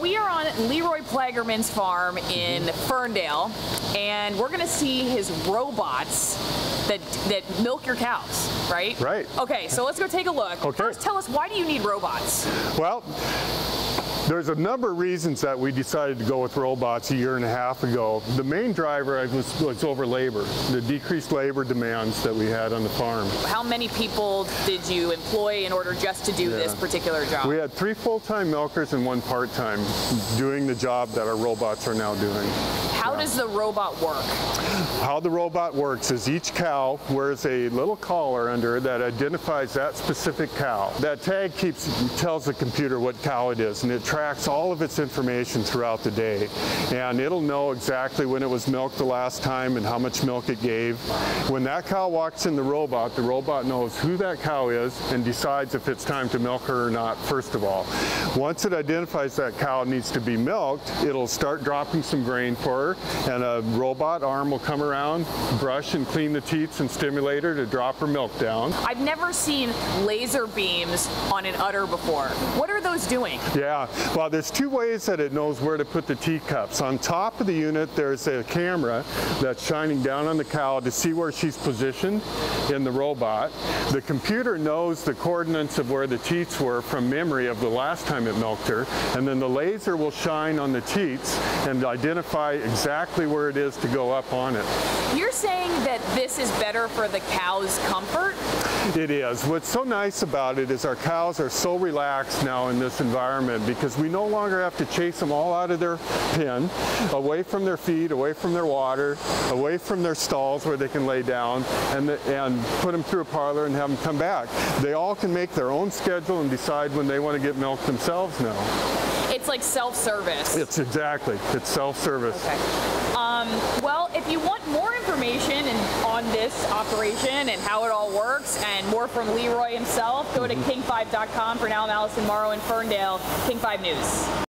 we are on Leroy Plagerman's farm in mm-hmm. Ferndale, and we're going to see his robots that that milk your cows, right? Right. Okay, so let's go take a look. Okay. First, tell us why do you need robots? Well, there's a number of reasons that we decided to go with robots a year and a half ago. The main driver was, was over labor, the decreased labor demands that we had on the farm. How many people did you employ in order just to do this particular job? We had three full-time milkers and one part-time doing the job that our robots are now doing. How does the robot work? How the robot works is each cow wears a little collar under that identifies that specific cow. That tag keeps tells the computer what cow it is and it tracks all of its information throughout the day. And it'll know exactly when it was milked the last time and how much milk it gave. When that cow walks in the robot, the robot knows who that cow is and decides if it's time to milk her or not first of all. Once it identifies that cow needs to be milked, it'll start dropping some grain for her and a robot arm will come around, brush and clean the teats and stimulate her to drop her milk down. I've never seen laser beams on an udder before. What are those doing? Yeah, well there's two ways that it knows where to put the teat cups. On top of the unit there's a camera that's shining down on the cow to see where she's positioned in the robot. The computer knows the coordinates of where the teats were from memory of the last time it milked her and then the laser will shine on the teats and identify exactly where it is to go up on it. You're saying that this is better for the cow's comfort? It is. What's so nice about it is our cows are so relaxed now in this environment because we no longer have to chase them all out of their pen, away from their feed, away from their water, away from their stalls where they can lay down and, the, and put them through a parlor and have them come back. They all can make their own schedule and decide when they want to get milk themselves now. It's like self-service. It's exactly, it's self-service. Okay. Um, if you want more information on this operation and how it all works and more from Leroy himself, go to mm-hmm. king5.com. For now, I'm Allison Morrow in Ferndale, King 5 News.